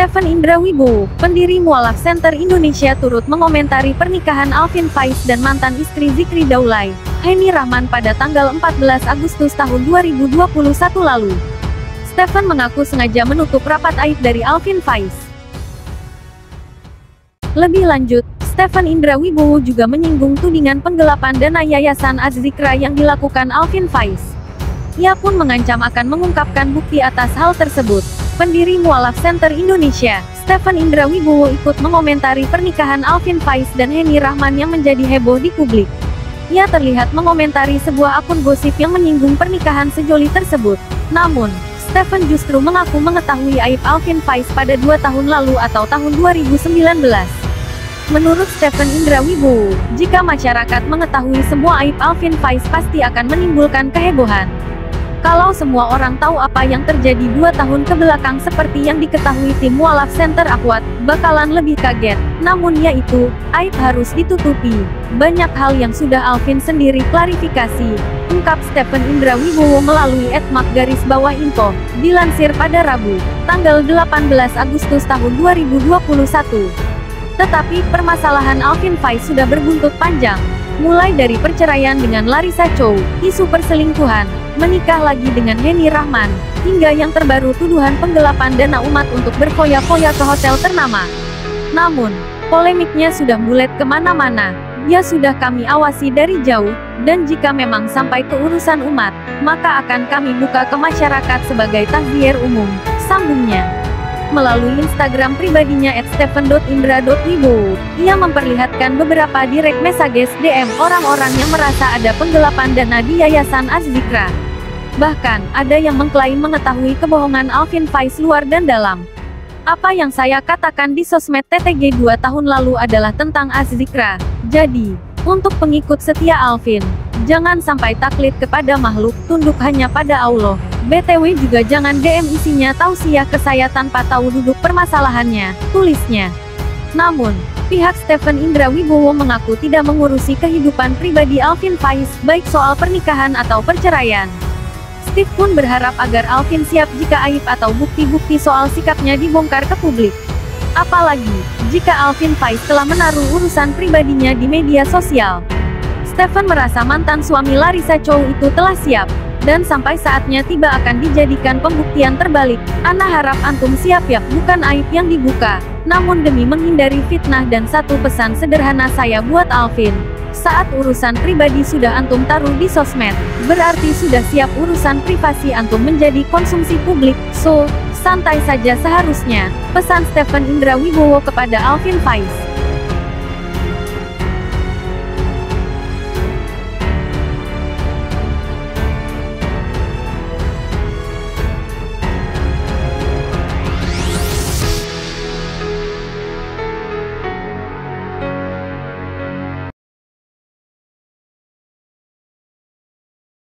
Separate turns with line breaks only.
Stephen Indra Wibowo, pendiri Mualaf Center Indonesia turut mengomentari pernikahan Alvin Faiz dan mantan istri Zikri Daulay, Heni Rahman pada tanggal 14 Agustus tahun 2021 lalu. Stephen mengaku sengaja menutup rapat aib dari Alvin Faiz. Lebih lanjut, Stephen Indra Wibowo juga menyinggung tudingan penggelapan dana Yayasan Az-Zikra yang dilakukan Alvin Faiz. Ia pun mengancam akan mengungkapkan bukti atas hal tersebut. Pendiri Mualaf Center Indonesia, Stephen Indra Wibowo ikut mengomentari pernikahan Alvin Faiz dan Heni Rahman yang menjadi heboh di publik. Ia terlihat mengomentari sebuah akun gosip yang menyinggung pernikahan sejoli tersebut. Namun, Stephen justru mengaku mengetahui aib Alvin Faiz pada dua tahun lalu atau tahun 2019. Menurut Stephen Indra Wibowo, jika masyarakat mengetahui semua aib Alvin Faiz pasti akan menimbulkan kehebohan. Kalau semua orang tahu apa yang terjadi dua tahun ke belakang seperti yang diketahui tim Mualaf Center Akwat, bakalan lebih kaget. Namun yaitu, aib harus ditutupi. Banyak hal yang sudah Alvin sendiri klarifikasi. Ungkap Stephen Indra Wibowo melalui etmak garis bawah info, dilansir pada Rabu, tanggal 18 Agustus tahun 2021. Tetapi, permasalahan Alvin Faiz sudah berbuntut panjang. Mulai dari perceraian dengan Larissa Chow, isu perselingkuhan, menikah lagi dengan Heni Rahman, hingga yang terbaru tuduhan penggelapan dana umat untuk berfoya-foya ke hotel ternama. Namun, polemiknya sudah bulet ke mana-mana. Ya sudah kami awasi dari jauh, dan jika memang sampai ke urusan umat, maka akan kami buka ke masyarakat sebagai tahzier umum, sambungnya melalui Instagram pribadinya @stephen.indra.wibowo. Ia memperlihatkan beberapa direct messages DM orang-orang yang merasa ada penggelapan dana di Yayasan Azikra. Bahkan, ada yang mengklaim mengetahui kebohongan Alvin Faiz luar dan dalam. Apa yang saya katakan di sosmed TTG 2 tahun lalu adalah tentang Azikra. Jadi, untuk pengikut setia Alvin, jangan sampai taklid kepada makhluk, tunduk hanya pada Allah. BTW juga jangan DM isinya tausiah ke saya tanpa tahu duduk permasalahannya, tulisnya. Namun, pihak Stephen Indra Wibowo mengaku tidak mengurusi kehidupan pribadi Alvin Faiz, baik soal pernikahan atau perceraian. Steve pun berharap agar Alvin siap jika aib atau bukti-bukti soal sikapnya dibongkar ke publik. Apalagi, jika Alvin Faiz telah menaruh urusan pribadinya di media sosial. Stephen merasa mantan suami Larissa Chow itu telah siap. Dan sampai saatnya tiba akan dijadikan pembuktian terbalik. Ana harap antum siap ya, bukan aib yang dibuka. Namun demi menghindari fitnah dan satu pesan sederhana saya buat Alvin. Saat urusan pribadi sudah antum taruh di sosmed, berarti sudah siap urusan privasi antum menjadi konsumsi publik. So, santai saja seharusnya. Pesan Stephen Indra Wibowo kepada Alvin Faiz.